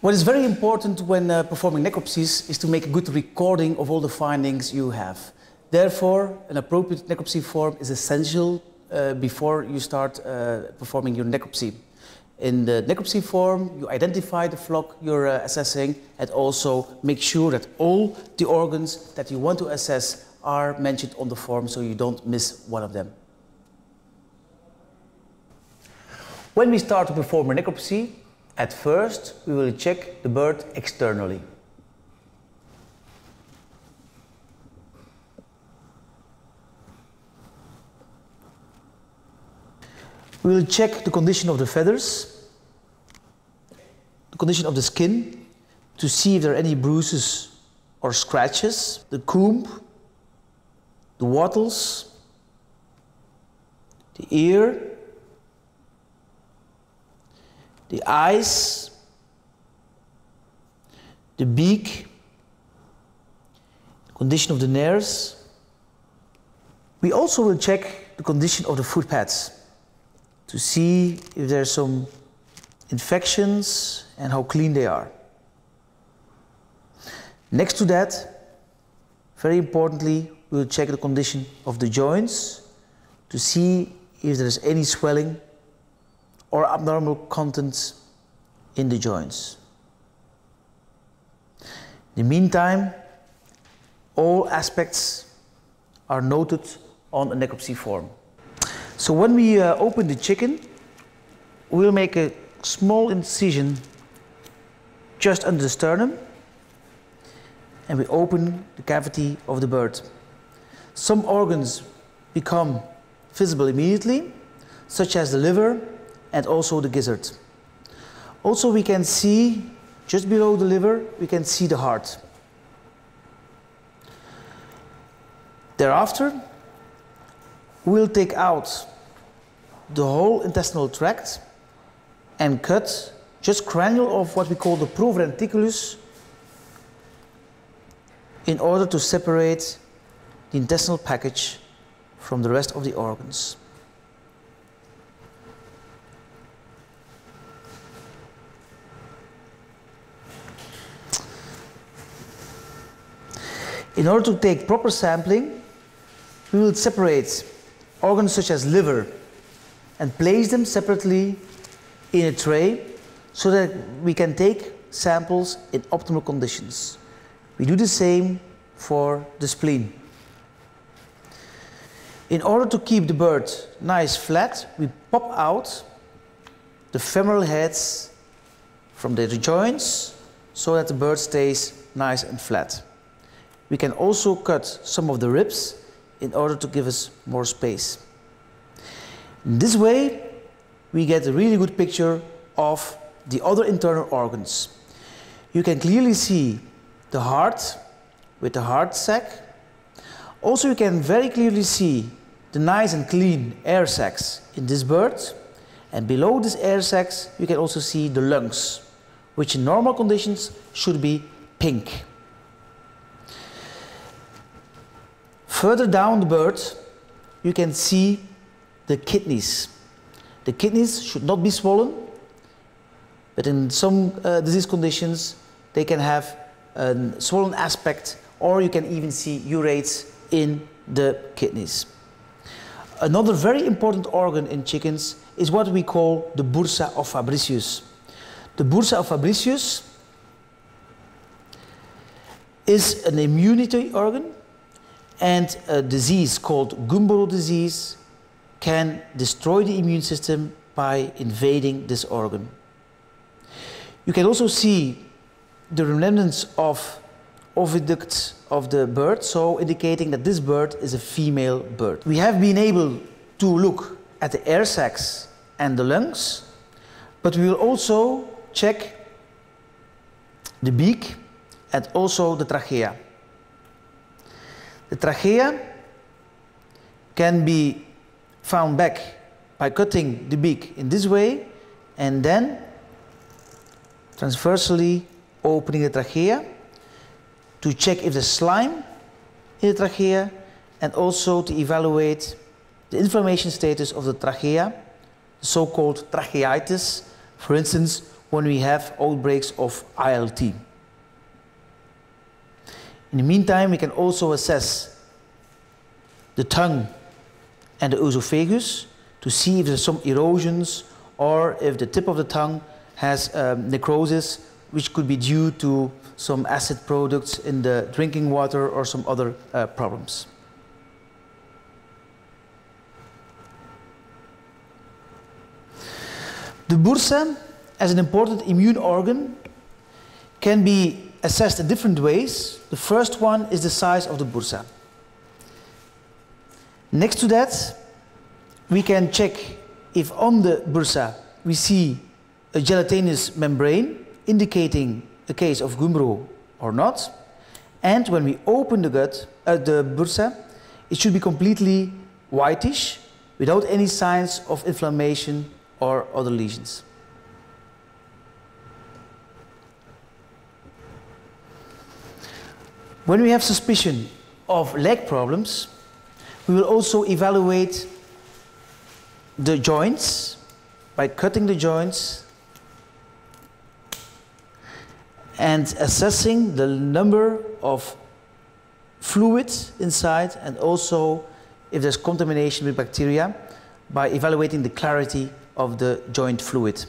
What is very important when uh, performing necropsies is to make a good recording of all the findings you have. Therefore, an appropriate necropsy form is essential uh, before you start uh, performing your necropsy. In the necropsy form, you identify the flock you're uh, assessing and also make sure that all the organs that you want to assess are mentioned on the form so you don't miss one of them. When we start to perform a necropsy, at first we will check the bird externally. We will check the condition of the feathers, the condition of the skin, to see if there are any bruises or scratches, the comb, the wattles, the ear, the eyes, the beak, condition of the nares. We also will check the condition of the foot pads to see if there are some infections and how clean they are. Next to that, very importantly, we will check the condition of the joints to see if there is any swelling or abnormal contents in the joints. In the meantime, all aspects are noted on a necropsy form. So when we uh, open the chicken, we'll make a small incision just under the sternum and we open the cavity of the bird. Some organs become visible immediately, such as the liver and also the gizzard. Also we can see, just below the liver, we can see the heart. Thereafter, we'll take out the whole intestinal tract and cut just cranial of what we call the proventriculus in order to separate the intestinal package from the rest of the organs. In order to take proper sampling, we will separate organs such as liver and place them separately in a tray so that we can take samples in optimal conditions. We do the same for the spleen. In order to keep the bird nice flat, we pop out the femoral heads from the joints so that the bird stays nice and flat. We can also cut some of the ribs in order to give us more space. This way, we get a really good picture of the other internal organs. You can clearly see the heart with the heart sac. Also, you can very clearly see the nice and clean air sacs in this bird. And below these air sacs, you can also see the lungs, which in normal conditions should be pink. Further down the bird, you can see the kidneys. The kidneys should not be swollen, but in some uh, disease conditions, they can have a swollen aspect, or you can even see urates in the kidneys. Another very important organ in chickens is what we call the bursa of Fabricius. The bursa of Fabricius is an immunity organ and a disease called Gumboro disease can destroy the immune system by invading this organ. You can also see the remnants of oviducts of the bird, so indicating that this bird is a female bird. We have been able to look at the air sacs and the lungs, but we will also check the beak and also the trachea. The trachea can be found back by cutting the beak in this way and then transversely opening the trachea to check if there's slime in the trachea and also to evaluate the inflammation status of the trachea, so-called tracheitis. For instance, when we have outbreaks of ILT. In the meantime, we can also assess the tongue and the oesophagus to see if there's some erosions or if the tip of the tongue has um, necrosis, which could be due to some acid products in the drinking water or some other uh, problems. The bursa, as an important immune organ, can be assessed in different ways. The first one is the size of the bursa. Next to that, we can check if on the bursa we see a gelatinous membrane indicating a case of Gumboro or not. And when we open the gut, uh, the bursa, it should be completely whitish without any signs of inflammation or other lesions. When we have suspicion of leg problems, we will also evaluate the joints by cutting the joints and assessing the number of fluids inside and also if there's contamination with bacteria by evaluating the clarity of the joint fluid.